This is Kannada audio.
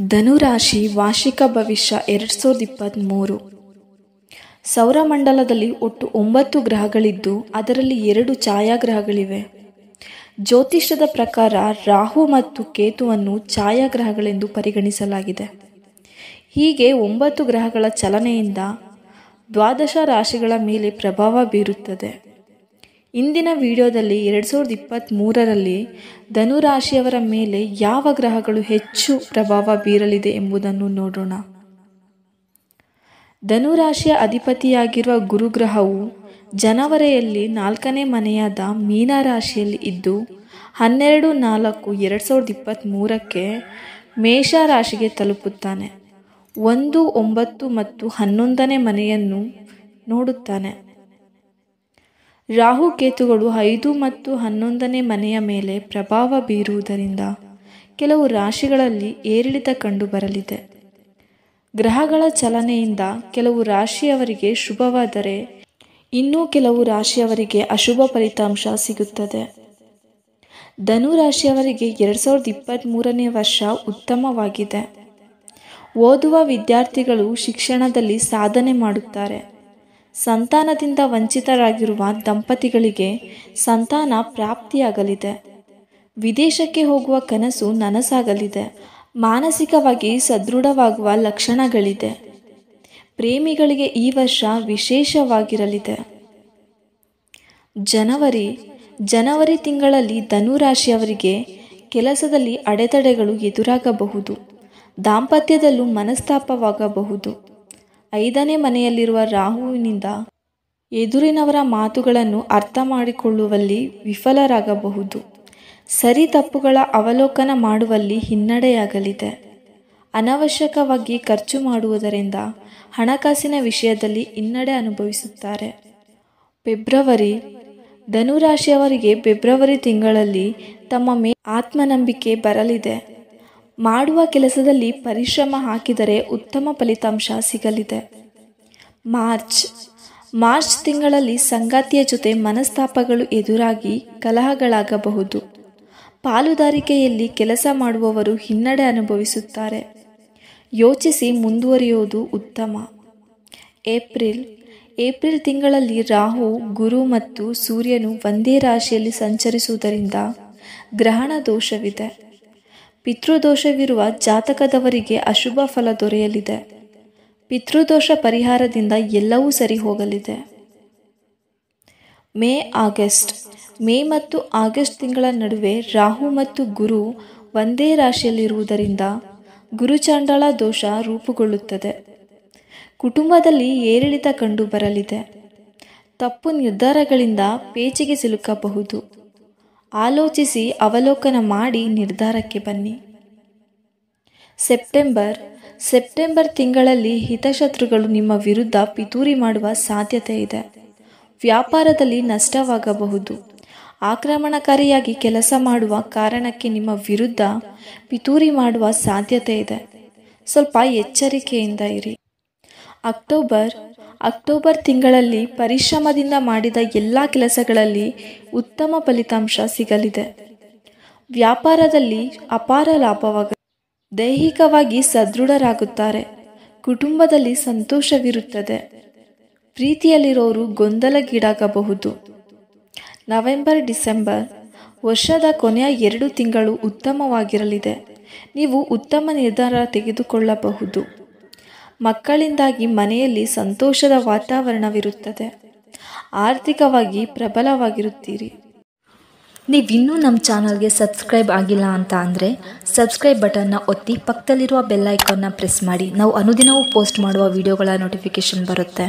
ಧನುರಾಶಿ ವಾರ್ಷಿಕ ಭವಿಷ್ಯ ಎರಡು ಸಾವಿರದ ಇಪ್ಪತ್ತ್ಮೂರು ಸೌರಮಂಡಲದಲ್ಲಿ ಒಟ್ಟು ಒಂಬತ್ತು ಗ್ರಹಗಳಿದ್ದು ಅದರಲ್ಲಿ ಎರಡು ಛಾಯಾಗ್ರಹಗಳಿವೆ. ಜ್ಯೋತಿಷ್ಯದ ಪ್ರಕಾರ ರಾಹು ಮತ್ತು ಕೇತುವನ್ನು ಛಾಯಾಗ್ರಹಗಳೆಂದು ಪರಿಗಣಿಸಲಾಗಿದೆ. ಹೀಗೆ ಒಂಬತ್ತು ಗ್ರಹಗಳ ಚಲನೆಯಿಂದ ದ್ವಾದಶ ರಾಶಿಗಳ ಮೇಲೆ ಪ್ರಭಾವ ಬೀರುತ್ತದೆ. ಇಂದಿನ ವಿಡಿಯೋದಲ್ಲಿ ಎರಡು ಸಾವಿರದ ಇಪ್ಪತ್ತ್ಮೂರರಲ್ಲಿ ಧನುರಾಶಿಯವರ ಮೇಲೆ ಯಾವ ಗ್ರಹಗಳು ಹೆಚ್ಚು ಪ್ರಭಾವ ಬೀರಲಿದೆ ಎಂಬುದನ್ನು ನೋಡೋಣ. ಧನುರಾಶಿಯ ಅಧಿಪತಿಯಾಗಿರುವ ಗುರುಗ್ರಹವು ಜನವರಿಯಲ್ಲಿ ನಾಲ್ಕನೇ ಮನೆಯಾದ ಮೀನರಾಶಿಯಲ್ಲಿ ಇದ್ದು, ಹನ್ನೆರಡು ನಾಲ್ಕು ಎರಡು ಸಾವಿರದ ಇಪ್ಪತ್ತ್ಮೂರಕ್ಕೆ ಮೇಷ ರಾಶಿಗೆ ತಲುಪುತ್ತಾನೆ. ಒಂದು, ಒಂಬತ್ತು ಮತ್ತು ಹನ್ನೊಂದನೇ ಮನೆಯನ್ನು ನೋಡುತ್ತಾನೆ. ರಾಹು ಕೇತುಗಳು ಐದು ಮತ್ತು ಹನ್ನೊಂದನೇ ಮನೆಯ ಮೇಲೆ ಪ್ರಭಾವ ಬೀರುವುದರಿಂದ ಕೆಲವು ರಾಶಿಗಳಲ್ಲಿ ಏರಿಳಿತ ಕಂಡುಬರಲಿದೆ. ಗ್ರಹಗಳ ಚಲನೆಯಿಂದ ಕೆಲವು ರಾಶಿಯವರಿಗೆ ಶುಭವಾದರೆ ಇನ್ನೂ ಕೆಲವು ರಾಶಿಯವರಿಗೆ ಅಶುಭ ಫಲಿತಾಂಶ ಸಿಗುತ್ತದೆ. ಧನು ರಾಶಿಯವರಿಗೆ ಎರಡು ಸಾವಿರದ ಇಪ್ಪತ್ತ್ಮೂರನೇ ವರ್ಷ ಉತ್ತಮವಾಗಿದೆ. ಓದುವ ವಿದ್ಯಾರ್ಥಿಗಳು ಶಿಕ್ಷಣದಲ್ಲಿ ಸಾಧನೆ ಮಾಡುತ್ತಾರೆ. ಸಂತಾನದಿಂದ ವಂಚಿತರಾಗಿರುವ ದಂಪತಿಗಳಿಗೆ ಸಂತಾನ ಪ್ರಾಪ್ತಿಯಾಗಲಿದೆ. ವಿದೇಶಕ್ಕೆ ಹೋಗುವ ಕನಸು ನನಸಾಗಲಿದೆ. ಮಾನಸಿಕವಾಗಿ ಸದೃಢವಾಗುವ ಲಕ್ಷಣಗಳಿದೆ. ಪ್ರೇಮಿಗಳಿಗೆ ಈ ವರ್ಷ ವಿಶೇಷವಾಗಿರಲಿದೆ. ಜನವರಿ ಜನವರಿ ತಿಂಗಳಲ್ಲಿ ಧನುರಾಶಿಯವರಿಗೆ ಕೆಲಸದಲ್ಲಿ ಅಡೆತಡೆಗಳು ಎದುರಾಗಬಹುದು. ದಾಂಪತ್ಯದಲ್ಲೂ ಮನಸ್ತಾಪವಾಗಬಹುದು. ಐದನೇ ಮನೆಯಲ್ಲಿರುವ ರಾಹುವಿನಿಂದ ಎದುರಿನವರ ಮಾತುಗಳನ್ನು ಅರ್ಥ ಮಾಡಿಕೊಳ್ಳುವಲ್ಲಿ ವಿಫಲರಾಗಬಹುದು. ಸರಿ ತಪ್ಪುಗಳ ಅವಲೋಕನ ಮಾಡುವಲ್ಲಿ ಹಿನ್ನಡೆಯಾಗಲಿದೆ. ಅನವಶ್ಯಕವಾಗಿ ಖರ್ಚು ಮಾಡುವುದರಿಂದ ಹಣಕಾಸಿನ ವಿಷಯದಲ್ಲಿ ಹಿನ್ನಡೆ ಅನುಭವಿಸುತ್ತಾರೆ. ಫೆಬ್ರವರಿ, ಧನುರಾಶಿಯವರಿಗೆ ಫೆಬ್ರವರಿ ತಿಂಗಳಲ್ಲಿ ತಮ್ಮ ಮೇ ಆತ್ಮನಂಬಿಕೆ ಬರಲಿದೆ. ಮಾಡುವ ಕೆಲಸದಲ್ಲಿ ಪರಿಶ್ರಮ ಹಾಕಿದರೆ ಉತ್ತಮ ಫಲಿತಾಂಶ ಸಿಗಲಿದೆ. ಮಾರ್ಚ್. ಮಾರ್ಚ್ ತಿಂಗಳಲ್ಲಿ ಸಂಗಾತಿಯ ಜೊತೆ ಮನಸ್ತಾಪಗಳು ಎದುರಾಗಿ ಕಲಹಗಳಾಗಬಹುದು. ಪಾಲುದಾರಿಕೆಯಲ್ಲಿ ಕೆಲಸ ಮಾಡುವವರು ಹಿನ್ನಡೆ ಅನುಭವಿಸುತ್ತಾರೆ. ಯೋಚಿಸಿ ಮುಂದುವರಿಯುವುದು ಉತ್ತಮ. ಏಪ್ರಿಲ್. ಏಪ್ರಿಲ್ ತಿಂಗಳಲ್ಲಿ ರಾಹು, ಗುರು ಮತ್ತು ಸೂರ್ಯನು ಒಂದೇ ರಾಶಿಯಲ್ಲಿ ಸಂಚರಿಸುವುದರಿಂದ ಗ್ರಹಣ ದೋಷವಿದೆ. ಪಿತೃದೋಷವಿರುವ ಜಾತಕದವರಿಗೆ ಅಶುಭ ಫಲ ದೊರೆಯಲಿದೆ. ಪಿತೃದೋಷ ಪರಿಹಾರದಿಂದ ಎಲ್ಲವೂ ಸರಿ ಹೋಗಲಿದೆ ಮೇ, ಆಗಸ್ಟ್. ಮೇ ಮತ್ತು ಆಗಸ್ಟ್ ತಿಂಗಳ ನಡುವೆ ರಾಹು ಮತ್ತು ಗುರು ಒಂದೇ ರಾಶಿಯಲ್ಲಿರುವುದರಿಂದ ಗುರುಚಾಂಡಾಳ ದೋಷ ರೂಪುಗೊಳ್ಳುತ್ತದೆ. ಕುಟುಂಬದಲ್ಲಿ ಏರಿಳಿತ ಕಂಡು ಬರಲಿದೆ ತಪ್ಪು ನಿರ್ಧಾರಗಳಿಂದ ಪೇಚಿಗೆ ಸಿಲುಕಬಹುದು. ಆಲೋಚಿಸಿ ಅವಲೋಕನ ಮಾಡಿ ನಿರ್ಧಾರಕ್ಕೆ ಬನ್ನಿ. ಸೆಪ್ಟೆಂಬರ್ ಸೆಪ್ಟೆಂಬರ್ ತಿಂಗಳಲ್ಲಿ ಹಿತಶತ್ರುಗಳು ನಿಮ್ಮ ವಿರುದ್ಧ ಪಿತೂರಿ ಮಾಡುವ ಸಾಧ್ಯತೆ ಇದೆ. ವ್ಯಾಪಾರದಲ್ಲಿ ನಷ್ಟವಾಗಬಹುದು. ಆಕ್ರಮಣಕಾರಿಯಾಗಿ ಕೆಲಸ ಮಾಡುವ ಕಾರಣಕ್ಕೆ ನಿಮ್ಮ ವಿರುದ್ಧ ಪಿತೂರಿ ಮಾಡುವ ಸಾಧ್ಯತೆ ಇದೆ. ಸ್ವಲ್ಪ ಎಚ್ಚರಿಕೆಯಿಂದ ಇರಿ. ಅಕ್ಟೋಬರ್ ಅಕ್ಟೋಬರ್ ತಿಂಗಳಲ್ಲಿ ಪರಿಶ್ರಮದಿಂದ ಮಾಡಿದ ಎಲ್ಲ ಕೆಲಸಗಳಲ್ಲಿ ಉತ್ತಮ ಫಲಿತಾಂಶ ಸಿಗಲಿದೆ. ವ್ಯಾಪಾರದಲ್ಲಿ ಅಪಾರ ಲಾಭವಾಗ ದೈಹಿಕವಾಗಿ ಸದೃಢರಾಗುತ್ತಾರೆ, ಕುಟುಂಬದಲ್ಲಿ ಸಂತೋಷವಿರುತ್ತದೆ, ಪ್ರೀತಿಯಲ್ಲಿರೋರು ಗೊಂದಲಗೀಡಾಗಬಹುದು ನವೆಂಬರ್, ಡಿಸೆಂಬರ್ ವರ್ಷದ ಕೊನೆಯ ಎರಡು ತಿಂಗಳು ಉತ್ತಮವಾಗಿರಲಿದೆ. ನೀವು ಉತ್ತಮ ನಿರ್ಧಾರ ತೆಗೆದುಕೊಳ್ಳಬಹುದು. ಮಕ್ಕಳಿಂದಾಗಿ ಮನೆಯಲ್ಲಿ ಸಂತೋಷದ ವಾತಾವರಣವಿರುತ್ತದೆ. ಆರ್ಥಿಕವಾಗಿ ಪ್ರಬಲವಾಗಿರುತ್ತೀರಿ. ನೀವಿನ್ನೂ ನಮ್ಮ ಚಾನಲ್ಗೆ ಸಬ್ಸ್ಕ್ರೈಬ್ ಆಗಿಲ್ಲ ಅಂತ ಅಂದರೆ ಸಬ್ಸ್ಕ್ರೈಬ್ ಬಟನ್ನ ಒತ್ತಿ ಪಕ್ಕದಲ್ಲಿರುವ ಬೆಲ್ ಐಕಾನ್ನ ಪ್ರೆಸ್ ಮಾಡಿ. ನಾವು ಅನುದಿನವೂ ಪೋಸ್ಟ್ ಮಾಡುವ ವಿಡಿಯೋಗಳ ನೋಟಿಫಿಕೇಷನ್ ಬರುತ್ತೆ.